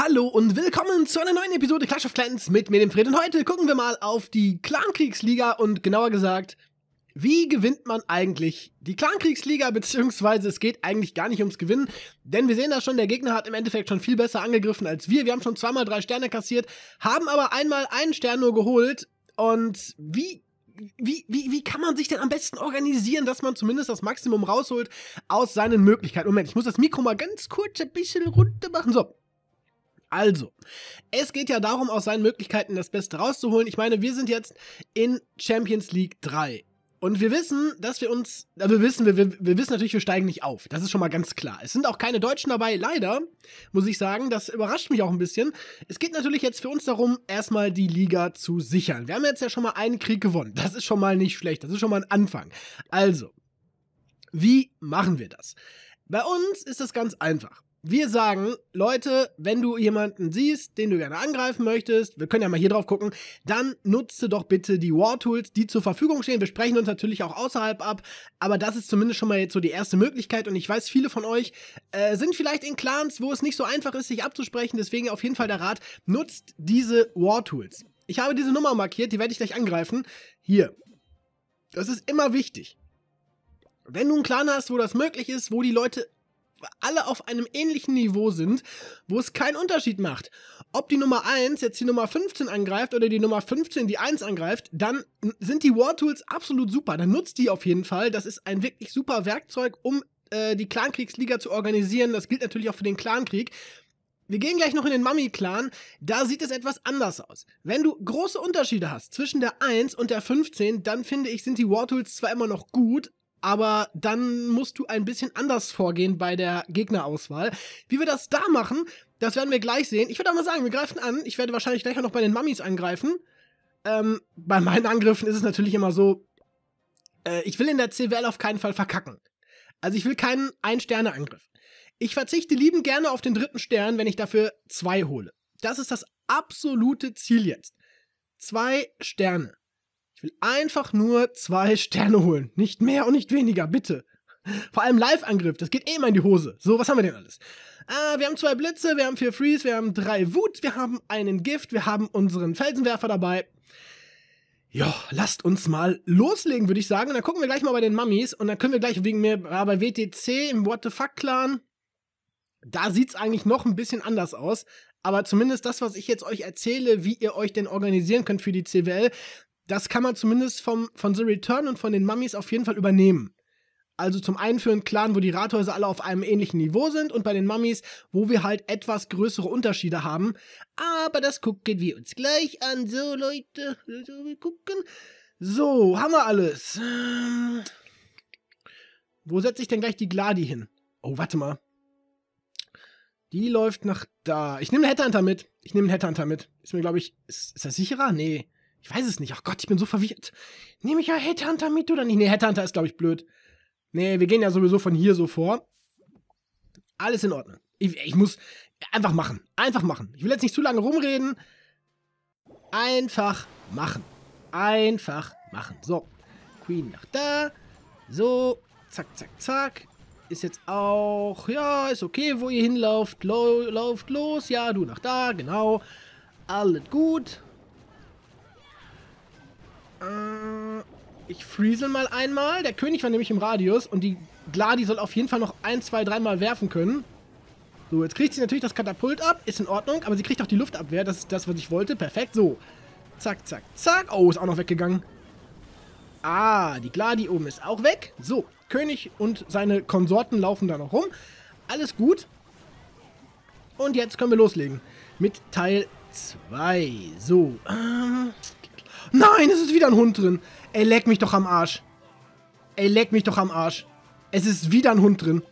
Hallo und willkommen zu einer neuen Episode Clash of Clans mit mir, dem Fred. Und heute gucken wir mal auf die Clankriegsliga und genauer gesagt, wie gewinnt man eigentlich die Clankriegsliga, beziehungsweise es geht eigentlich gar nicht ums Gewinnen, denn wir sehen da schon, der Gegner hat im Endeffekt schon viel besser angegriffen als wir. Wir haben schon zweimal drei Sterne kassiert, haben aber einmal einen Stern nur geholt und wie wie, wie, wie kann man sich denn am besten organisieren, dass man zumindest das Maximum rausholt aus seinen Möglichkeiten? Moment, ich muss das Mikro mal ganz kurz ein bisschen runter machen. So, also, es geht ja darum, aus seinen Möglichkeiten das Beste rauszuholen. Ich meine, wir sind jetzt in Champions League 3. Und wir wissen, dass wir uns, wir wissen, wir, wir, wir wissen natürlich, wir steigen nicht auf. Das ist schon mal ganz klar. Es sind auch keine Deutschen dabei, leider, muss ich sagen. Das überrascht mich auch ein bisschen. Es geht natürlich jetzt für uns darum, erstmal die Liga zu sichern. Wir haben jetzt ja schon mal einen Krieg gewonnen. Das ist schon mal nicht schlecht. Das ist schon mal ein Anfang. Also, wie machen wir das? Bei uns ist das ganz einfach wir sagen, Leute, wenn du jemanden siehst, den du gerne angreifen möchtest, wir können ja mal hier drauf gucken, dann nutze doch bitte die War Tools, die zur Verfügung stehen. Wir sprechen uns natürlich auch außerhalb ab, aber das ist zumindest schon mal jetzt so die erste Möglichkeit und ich weiß, viele von euch äh, sind vielleicht in Clans, wo es nicht so einfach ist, sich abzusprechen, deswegen auf jeden Fall der Rat, nutzt diese War Tools. Ich habe diese Nummer markiert, die werde ich gleich angreifen. Hier. Das ist immer wichtig. Wenn du einen Clan hast, wo das möglich ist, wo die Leute alle auf einem ähnlichen Niveau sind, wo es keinen Unterschied macht. Ob die Nummer 1 jetzt die Nummer 15 angreift oder die Nummer 15 die 1 angreift, dann sind die War Tools absolut super. Dann nutzt die auf jeden Fall. Das ist ein wirklich super Werkzeug, um äh, die Clankriegsliga zu organisieren. Das gilt natürlich auch für den Clankrieg. Wir gehen gleich noch in den Mummy-Clan. Da sieht es etwas anders aus. Wenn du große Unterschiede hast zwischen der 1 und der 15, dann finde ich, sind die War Tools zwar immer noch gut, aber dann musst du ein bisschen anders vorgehen bei der Gegnerauswahl. Wie wir das da machen, das werden wir gleich sehen. Ich würde auch mal sagen, wir greifen an. Ich werde wahrscheinlich gleich auch noch bei den Mummies angreifen. Ähm, bei meinen Angriffen ist es natürlich immer so, äh, ich will in der CWL auf keinen Fall verkacken. Also ich will keinen Ein-Sterne-Angriff. Ich verzichte liebend gerne auf den dritten Stern, wenn ich dafür zwei hole. Das ist das absolute Ziel jetzt. Zwei Sterne. Ich will einfach nur zwei Sterne holen. Nicht mehr und nicht weniger, bitte. Vor allem Live-Angriff, das geht eh immer in die Hose. So, was haben wir denn alles? Ah, wir haben zwei Blitze, wir haben vier Freeze, wir haben drei Wut, wir haben einen Gift, wir haben unseren Felsenwerfer dabei. Ja, lasst uns mal loslegen, würde ich sagen. Und dann gucken wir gleich mal bei den Mummies. Und dann können wir gleich wegen mir äh, bei WTC im What the Fuck Clan. Da sieht es eigentlich noch ein bisschen anders aus. Aber zumindest das, was ich jetzt euch erzähle, wie ihr euch denn organisieren könnt für die CWL, das kann man zumindest vom, von The Return und von den Mummies auf jeden Fall übernehmen. Also zum einen für einen Clan, wo die Rathäuser alle auf einem ähnlichen Niveau sind und bei den Mummies, wo wir halt etwas größere Unterschiede haben. Aber das gucken wir uns gleich an. So, Leute, so, wir gucken. So, haben wir alles. Wo setze ich denn gleich die Gladi hin? Oh, warte mal. Die läuft nach da. Ich nehme einen Headhunter mit. Ich nehme einen Headhunter mit. Ist mir, glaube ich, ist, ist das sicherer? Nee. Ich weiß es nicht. Ach Gott, ich bin so verwirrt. Nehme ich ja Headhunter mit oder nicht? Nee, Headhunter ist, glaube ich, blöd. Nee, wir gehen ja sowieso von hier so vor. Alles in Ordnung. Ich, ich muss einfach machen. Einfach machen. Ich will jetzt nicht zu lange rumreden. Einfach machen. Einfach machen. So. Queen nach da. So. Zack, zack, zack. Ist jetzt auch, ja, ist okay, wo ihr hinlauft. Lo lauft los. Ja, du nach da, genau. Alles gut. Äh, ich freeze mal einmal. Der König war nämlich im Radius und die Gladi soll auf jeden Fall noch ein, zwei, dreimal werfen können. So, jetzt kriegt sie natürlich das Katapult ab. Ist in Ordnung, aber sie kriegt auch die Luftabwehr. Das ist das, was ich wollte. Perfekt. So. Zack, zack, zack. Oh, ist auch noch weggegangen. Ah, die Gladi oben ist auch weg. So, König und seine Konsorten laufen da noch rum. Alles gut. Und jetzt können wir loslegen mit Teil 2. So, ähm, Nein, es ist wieder ein Hund drin. Ey, leck mich doch am Arsch. Ey, leck mich doch am Arsch. Es ist wieder ein Hund drin.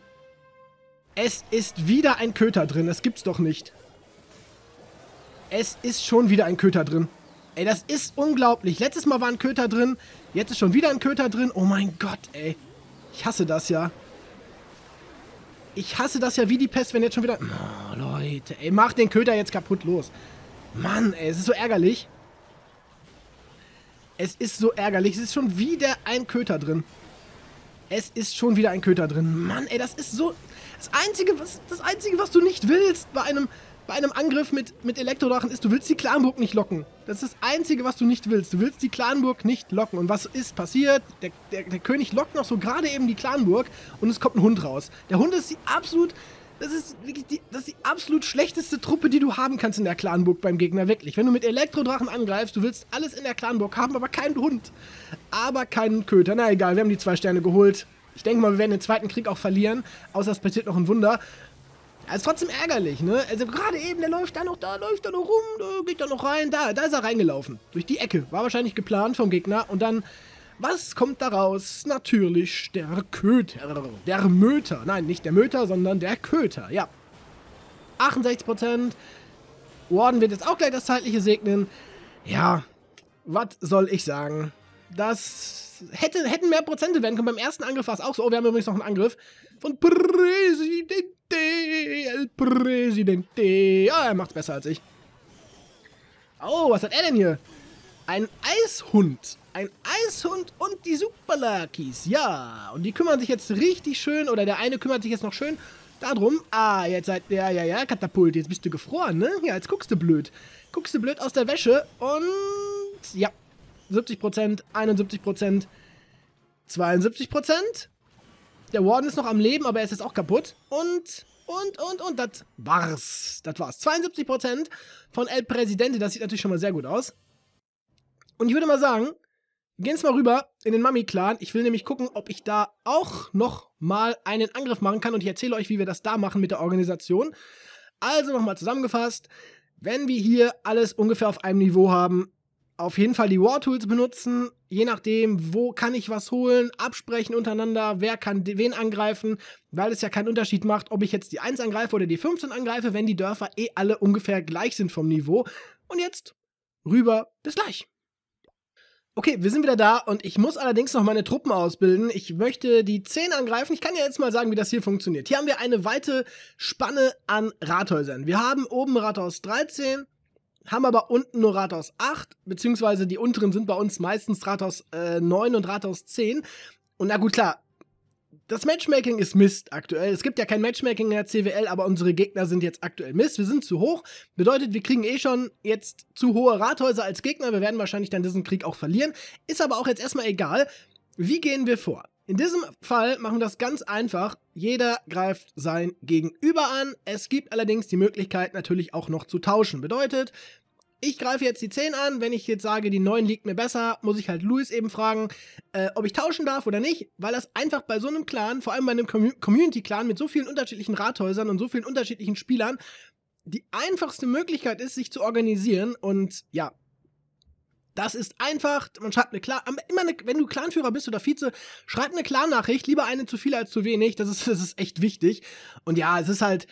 Es ist wieder ein Köter drin. Das gibt's doch nicht. Es ist schon wieder ein Köter drin. Ey, das ist unglaublich. Letztes Mal war ein Köter drin. Jetzt ist schon wieder ein Köter drin. Oh mein Gott, ey. Ich hasse das ja. Ich hasse das ja wie die Pest, wenn jetzt schon wieder... Oh, Leute, ey, mach den Köter jetzt kaputt los. Mann, ey, es ist so ärgerlich. Es ist so ärgerlich. Es ist schon wieder ein Köter drin. Es ist schon wieder ein Köter drin. Mann, ey, das ist so... Das Einzige, was, das Einzige, was du nicht willst bei einem, bei einem Angriff mit, mit Elektrodrachen ist, du willst die Clanburg nicht locken. Das ist das Einzige, was du nicht willst. Du willst die Clanburg nicht locken. Und was ist passiert? Der, der, der König lockt noch so gerade eben die Clanburg und es kommt ein Hund raus. Der Hund ist die absolut das ist wirklich die, das die absolut schlechteste Truppe, die du haben kannst in der Clanburg beim Gegner, wirklich. Wenn du mit Elektrodrachen angreifst, du willst alles in der Clanburg haben, aber keinen Hund. Aber keinen Köter. Na egal, wir haben die zwei Sterne geholt. Ich denke mal, wir werden den zweiten Krieg auch verlieren, außer es passiert noch ein Wunder. Das ist trotzdem ärgerlich, ne? Also gerade eben, der läuft da noch, da läuft er noch rum, da geht er noch rein, da, da ist er reingelaufen. Durch die Ecke. War wahrscheinlich geplant vom Gegner und dann was kommt daraus? Natürlich der Köter. Der Möter. Nein, nicht der Möter, sondern der Köter. Ja. 68%. Warden wird jetzt auch gleich das Zeitliche segnen. Ja, was soll ich sagen? Das hätte, hätten mehr Prozente werden können. Beim ersten Angriff war es auch so. Oh, wir haben übrigens noch einen Angriff von Presidente. El Presidente. Ja, er macht's besser als ich. Oh, was hat er denn hier? Ein Eishund. Ein Eishund und die Superlakis. Ja, und die kümmern sich jetzt richtig schön, oder der eine kümmert sich jetzt noch schön darum. Ah, jetzt seid der, ja, ja, Katapult, jetzt bist du gefroren, ne? Ja, jetzt guckst du blöd. Guckst du blöd aus der Wäsche und, ja, 70%, 71%, 72%. Der Warden ist noch am Leben, aber er ist jetzt auch kaputt. Und, und, und, und, das war's. Das war's. 72% von El Presidente, das sieht natürlich schon mal sehr gut aus. Und ich würde mal sagen, gehen jetzt mal rüber in den Mami-Clan. Ich will nämlich gucken, ob ich da auch noch mal einen Angriff machen kann. Und ich erzähle euch, wie wir das da machen mit der Organisation. Also nochmal zusammengefasst. Wenn wir hier alles ungefähr auf einem Niveau haben, auf jeden Fall die War Tools benutzen, je nachdem, wo kann ich was holen, absprechen untereinander, wer kann wen angreifen, weil es ja keinen Unterschied macht, ob ich jetzt die 1 angreife oder die 15 angreife, wenn die Dörfer eh alle ungefähr gleich sind vom Niveau. Und jetzt rüber, bis gleich. Okay, wir sind wieder da und ich muss allerdings noch meine Truppen ausbilden. Ich möchte die 10 angreifen. Ich kann ja jetzt mal sagen, wie das hier funktioniert. Hier haben wir eine weite Spanne an Rathäusern. Wir haben oben Rathaus 13, haben aber unten nur Rathaus 8, beziehungsweise die unteren sind bei uns meistens Rathaus äh, 9 und Rathaus 10. Und na gut, klar, das Matchmaking ist Mist aktuell. Es gibt ja kein Matchmaking in der CWL, aber unsere Gegner sind jetzt aktuell Mist. Wir sind zu hoch. Bedeutet, wir kriegen eh schon jetzt zu hohe Rathäuser als Gegner. Wir werden wahrscheinlich dann diesen Krieg auch verlieren. Ist aber auch jetzt erstmal egal. Wie gehen wir vor? In diesem Fall machen wir das ganz einfach. Jeder greift sein Gegenüber an. Es gibt allerdings die Möglichkeit natürlich auch noch zu tauschen. Bedeutet, ich greife jetzt die 10 an. Wenn ich jetzt sage, die 9 liegt mir besser, muss ich halt Luis eben fragen, äh, ob ich tauschen darf oder nicht, weil das einfach bei so einem Clan, vor allem bei einem Com Community-Clan mit so vielen unterschiedlichen Rathäusern und so vielen unterschiedlichen Spielern, die einfachste Möglichkeit ist, sich zu organisieren. Und ja, das ist einfach, man schreibt eine Clan, immer eine, wenn du Clanführer bist oder Vize, schreib eine Clan-Nachricht, lieber eine zu viel als zu wenig, das ist, das ist echt wichtig. Und ja, es ist halt,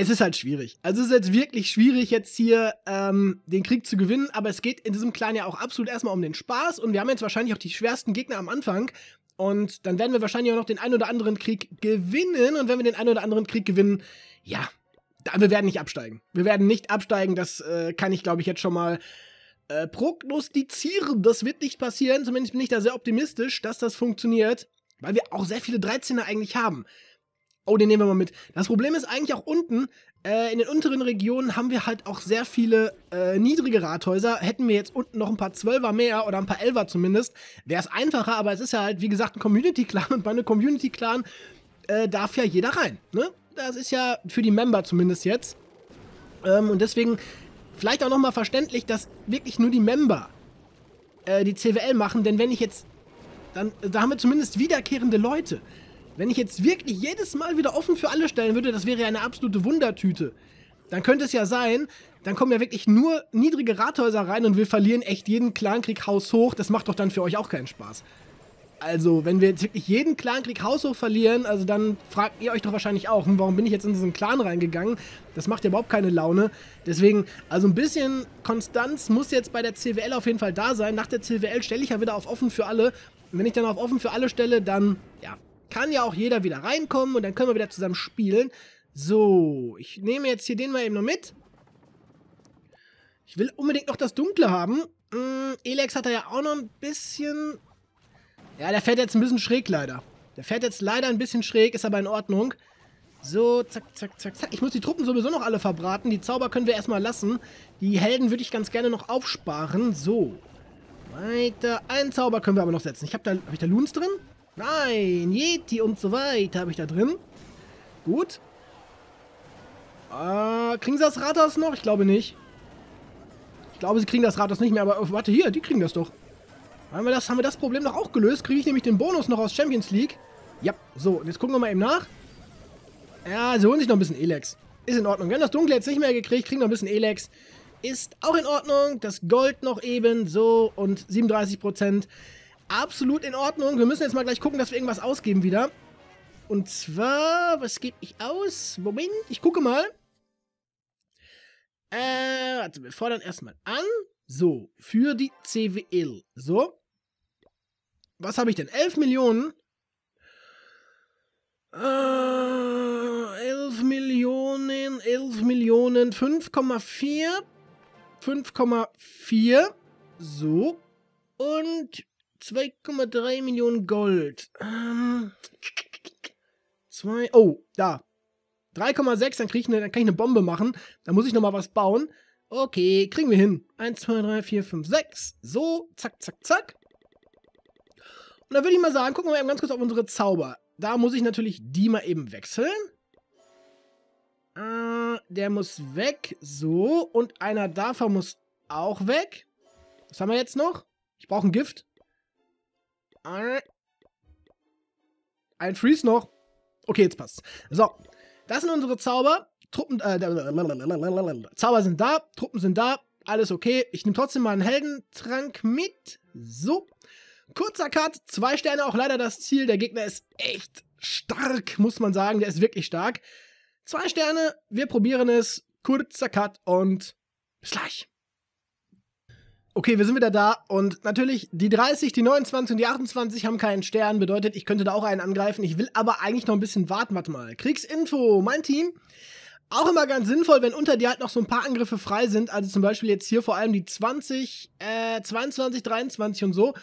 es ist halt schwierig. Also es ist jetzt wirklich schwierig, jetzt hier ähm, den Krieg zu gewinnen, aber es geht in diesem Clan ja auch absolut erstmal um den Spaß und wir haben jetzt wahrscheinlich auch die schwersten Gegner am Anfang. Und dann werden wir wahrscheinlich auch noch den ein oder anderen Krieg gewinnen. Und wenn wir den ein oder anderen Krieg gewinnen, ja, wir werden nicht absteigen. Wir werden nicht absteigen, das äh, kann ich, glaube ich, jetzt schon mal äh, prognostizieren. Das wird nicht passieren. Zumindest bin ich da sehr optimistisch, dass das funktioniert, weil wir auch sehr viele 13er eigentlich haben. Oh, den nehmen wir mal mit. Das Problem ist eigentlich auch unten, äh, in den unteren Regionen haben wir halt auch sehr viele äh, niedrige Rathäuser. Hätten wir jetzt unten noch ein paar Zwölfer mehr oder ein paar Elfer zumindest, wäre es einfacher, aber es ist ja halt, wie gesagt, ein Community-Clan und bei einem Community-Clan äh, darf ja jeder rein. Ne? Das ist ja für die Member zumindest jetzt. Ähm, und deswegen vielleicht auch nochmal verständlich, dass wirklich nur die Member äh, die CWL machen, denn wenn ich jetzt, dann, da haben wir zumindest wiederkehrende Leute. Wenn ich jetzt wirklich jedes Mal wieder offen für alle stellen würde, das wäre ja eine absolute Wundertüte. Dann könnte es ja sein, dann kommen ja wirklich nur niedrige Rathäuser rein und wir verlieren echt jeden Clankrieg haushoch. Das macht doch dann für euch auch keinen Spaß. Also, wenn wir jetzt wirklich jeden Clankrieg haushoch verlieren, also dann fragt ihr euch doch wahrscheinlich auch, hm, warum bin ich jetzt in diesen Clan reingegangen? Das macht ja überhaupt keine Laune. Deswegen, also ein bisschen Konstanz muss jetzt bei der CWL auf jeden Fall da sein. Nach der CWL stelle ich ja wieder auf offen für alle. Und wenn ich dann auf offen für alle stelle, dann, ja, kann ja auch jeder wieder reinkommen und dann können wir wieder zusammen spielen. So, ich nehme jetzt hier den mal eben noch mit. Ich will unbedingt noch das Dunkle haben. Mm, Elex hat da ja auch noch ein bisschen... Ja, der fährt jetzt ein bisschen schräg leider. Der fährt jetzt leider ein bisschen schräg, ist aber in Ordnung. So, zack, zack, zack, zack. Ich muss die Truppen sowieso noch alle verbraten. Die Zauber können wir erstmal lassen. Die Helden würde ich ganz gerne noch aufsparen. So. Weiter. Einen Zauber können wir aber noch setzen. Ich habe da, habe ich da Loons drin? Nein, Yeti und so weiter habe ich da drin. Gut. Äh, kriegen sie das Rathaus noch? Ich glaube nicht. Ich glaube, sie kriegen das Rathaus nicht mehr, aber oh, warte, hier, die kriegen das doch. Haben wir das, haben wir das Problem noch auch gelöst? Kriege ich nämlich den Bonus noch aus Champions League? Ja, so, und jetzt gucken wir mal eben nach. Ja, sie holen sich noch ein bisschen Elex. Ist in Ordnung. Wir haben das Dunkle jetzt nicht mehr gekriegt, kriegen noch ein bisschen Elex. Ist auch in Ordnung. Das Gold noch eben, so, und 37%. Absolut in Ordnung. Wir müssen jetzt mal gleich gucken, dass wir irgendwas ausgeben wieder. Und zwar, was gebe ich aus? Moment, ich gucke mal. Äh, warte, wir fordern erstmal an. So, für die CWL. So. Was habe ich denn? 11 Millionen. Äh, 11 Millionen, 11 Millionen, 5,4. 5,4. So. Und 2,3 Millionen Gold. Ähm. Zwei. Oh, da. 3,6, dann, eine, dann kann ich eine Bombe machen. Dann muss ich nochmal was bauen. Okay, kriegen wir hin. 1, 2, 3, 4, 5, 6. So, zack, zack, zack. Und dann würde ich mal sagen, gucken wir mal ganz kurz auf unsere Zauber. Da muss ich natürlich die mal eben wechseln. Äh, der muss weg. So, und einer davon muss auch weg. Was haben wir jetzt noch? Ich brauche ein Gift. Ein Freeze noch. Okay, jetzt passt. So, das sind unsere Zauber. Truppen, äh, Zauber sind da, Truppen sind da, alles okay. Ich nehme trotzdem mal einen Heldentrank mit. So. Kurzer Cut, zwei Sterne, auch leider das Ziel. Der Gegner ist echt stark, muss man sagen. Der ist wirklich stark. Zwei Sterne, wir probieren es. Kurzer Cut und bis gleich. Okay, wir sind wieder da und natürlich die 30, die 29 und die 28 haben keinen Stern, bedeutet, ich könnte da auch einen angreifen. Ich will aber eigentlich noch ein bisschen warten. Warte mal. Kriegsinfo, mein Team. Auch immer ganz sinnvoll, wenn unter dir halt noch so ein paar Angriffe frei sind. Also zum Beispiel jetzt hier vor allem die 20, äh, 22, 23 und so.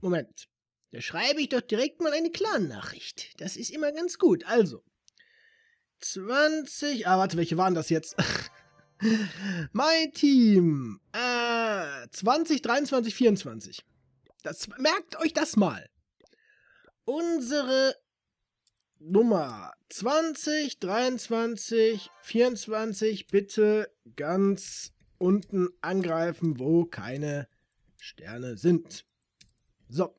Moment. Da schreibe ich doch direkt mal eine Clan-Nachricht. Das ist immer ganz gut. Also. 20. Ah, warte, welche waren das jetzt? mein Team. Äh, 20, 23, 24. Das, merkt euch das mal. Unsere Nummer 20, 23, 24 bitte ganz unten angreifen, wo keine Sterne sind. So.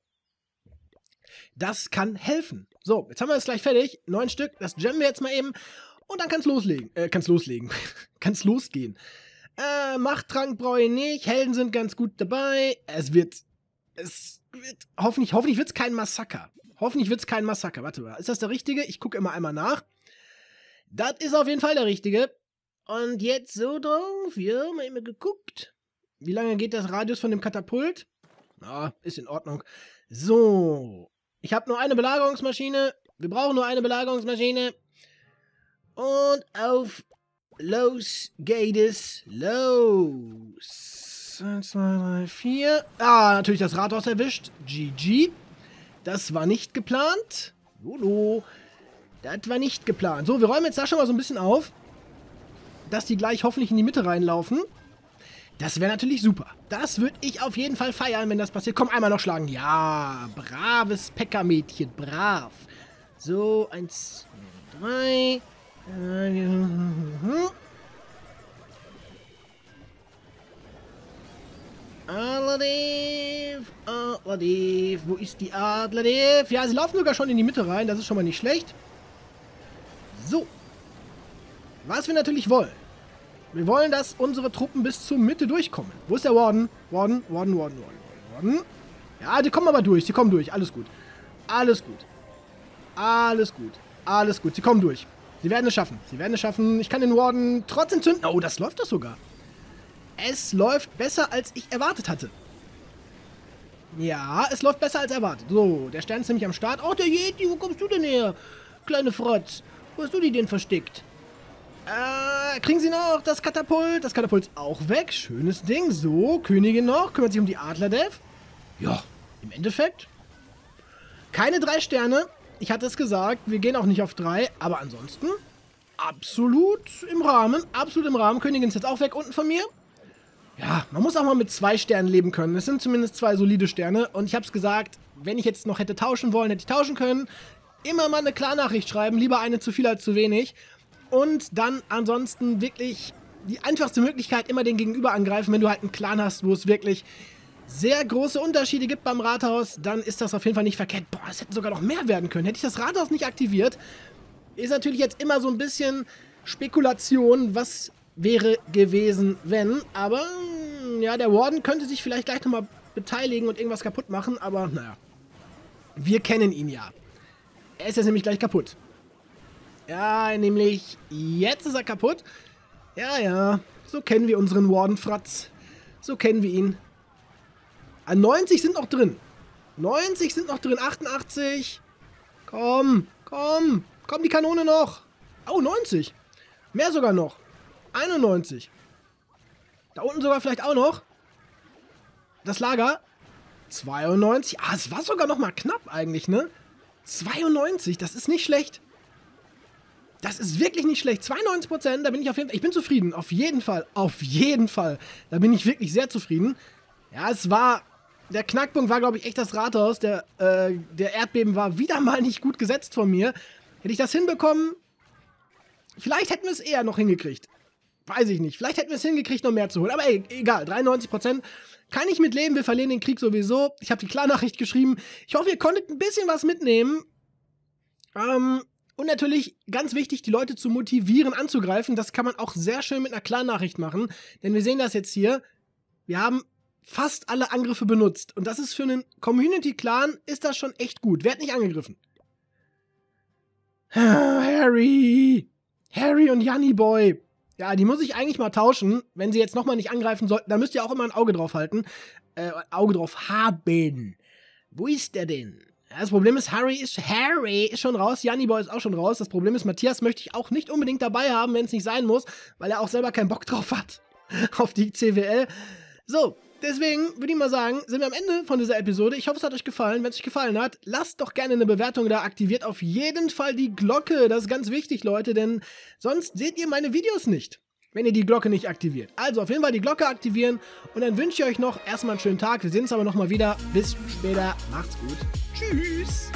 Das kann helfen. So, jetzt haben wir es gleich fertig. Neun Stück. Das jammen wir jetzt mal eben. Und dann kann's loslegen. Äh, kann's loslegen. kann's losgehen. Äh, Machttrank brauche ich nicht. Helden sind ganz gut dabei. Es wird. Es wird. Hoffentlich, hoffentlich wird's kein Massaker. Hoffentlich wird's kein Massaker. Warte mal. Ist das der richtige? Ich gucke immer einmal nach. Das ist auf jeden Fall der richtige. Und jetzt so drauf. Ja, mal immer geguckt. Wie lange geht das Radius von dem Katapult? Ah, ist in Ordnung. So. Ich habe nur eine Belagerungsmaschine. Wir brauchen nur eine Belagerungsmaschine. Und auf los geht es los. 1, 2, 3, 4. Ah, natürlich das Rathaus erwischt. GG. Das war nicht geplant. Jolo. Das war nicht geplant. So, wir räumen jetzt da schon mal so ein bisschen auf. Dass die gleich hoffentlich in die Mitte reinlaufen. Das wäre natürlich super. Das würde ich auf jeden Fall feiern, wenn das passiert. Komm, einmal noch schlagen. Ja, braves Peckermädchen. Brav. So, eins, zwei, drei. Adlerdev, Adlerdev, wo ist die Adlerdev? Ja, sie laufen sogar schon in die Mitte rein, das ist schon mal nicht schlecht. So. Was wir natürlich wollen. Wir wollen, dass unsere Truppen bis zur Mitte durchkommen. Wo ist der Warden? Warden, Warden, Warden, Warden, Warden. Ja, die kommen aber durch, die kommen durch, alles gut. Alles gut. Alles gut. Alles gut, sie kommen durch. Sie werden es schaffen. Sie werden es schaffen. Ich kann den Warden trotzdem zünden. Oh, das läuft doch sogar. Es läuft besser, als ich erwartet hatte. Ja, es läuft besser als erwartet. So, der Stern ist nämlich am Start. Oh, der Yeti, wo kommst du denn her? Kleine Frotz. Wo hast du die denn versteckt? Äh, kriegen sie noch das Katapult? Das Katapult ist auch weg. Schönes Ding. So, Königin noch. Kümmert sich um die Adler-Dev. Ja, im Endeffekt. Keine drei Sterne. Ich hatte es gesagt, wir gehen auch nicht auf drei, aber ansonsten absolut im Rahmen. Absolut im Rahmen. Königin ist jetzt auch weg unten von mir. Ja, man muss auch mal mit zwei Sternen leben können. Es sind zumindest zwei solide Sterne. Und ich habe es gesagt, wenn ich jetzt noch hätte tauschen wollen, hätte ich tauschen können. Immer mal eine Klarnachricht schreiben. Lieber eine zu viel als zu wenig. Und dann ansonsten wirklich die einfachste Möglichkeit, immer den Gegenüber angreifen. Wenn du halt einen Clan hast, wo es wirklich sehr große Unterschiede gibt beim Rathaus, dann ist das auf jeden Fall nicht verkehrt. Boah, es hätte sogar noch mehr werden können. Hätte ich das Rathaus nicht aktiviert, ist natürlich jetzt immer so ein bisschen Spekulation, was wäre gewesen, wenn. Aber ja, der Warden könnte sich vielleicht gleich nochmal beteiligen und irgendwas kaputt machen, aber naja. Wir kennen ihn ja. Er ist jetzt nämlich gleich kaputt. Ja, nämlich jetzt ist er kaputt. Ja, ja, so kennen wir unseren Warden Fratz. So kennen wir ihn. 90 sind noch drin. 90 sind noch drin. 88. Komm, komm. Komm, die Kanone noch. Oh, 90. Mehr sogar noch. 91. Da unten sogar vielleicht auch noch. Das Lager. 92. Ah, es war sogar noch mal knapp eigentlich, ne? 92, das ist nicht schlecht. Das ist wirklich nicht schlecht. 92 Prozent, da bin ich auf jeden Fall. Ich bin zufrieden. Auf jeden Fall. Auf jeden Fall. Da bin ich wirklich sehr zufrieden. Ja, es war der Knackpunkt war, glaube ich, echt das Rathaus. Der, äh, der Erdbeben war wieder mal nicht gut gesetzt von mir. Hätte ich das hinbekommen, vielleicht hätten wir es eher noch hingekriegt. Weiß ich nicht. Vielleicht hätten wir es hingekriegt, noch mehr zu holen. Aber ey, egal, 93% kann ich mitleben. Wir verlieren den Krieg sowieso. Ich habe die Klarnachricht geschrieben. Ich hoffe, ihr konntet ein bisschen was mitnehmen. Ähm, und natürlich ganz wichtig, die Leute zu motivieren, anzugreifen. Das kann man auch sehr schön mit einer Klarnachricht machen. Denn wir sehen das jetzt hier. Wir haben fast alle Angriffe benutzt. Und das ist für einen Community-Clan, ist das schon echt gut. Wer hat nicht angegriffen? Harry! Harry und Janny Boy. Ja, die muss ich eigentlich mal tauschen. Wenn sie jetzt nochmal nicht angreifen sollten, da müsst ihr auch immer ein Auge drauf halten. Äh, Auge drauf haben. Wo ist der denn? Das Problem ist, Harry ist, Harry ist schon raus, Janny Boy ist auch schon raus. Das Problem ist, Matthias möchte ich auch nicht unbedingt dabei haben, wenn es nicht sein muss, weil er auch selber keinen Bock drauf hat. auf die CWL. So, Deswegen würde ich mal sagen, sind wir am Ende von dieser Episode. Ich hoffe, es hat euch gefallen. Wenn es euch gefallen hat, lasst doch gerne eine Bewertung da. Aktiviert auf jeden Fall die Glocke. Das ist ganz wichtig, Leute, denn sonst seht ihr meine Videos nicht, wenn ihr die Glocke nicht aktiviert. Also auf jeden Fall die Glocke aktivieren und dann wünsche ich euch noch erstmal einen schönen Tag. Wir sehen uns aber nochmal wieder. Bis später. Macht's gut. Tschüss.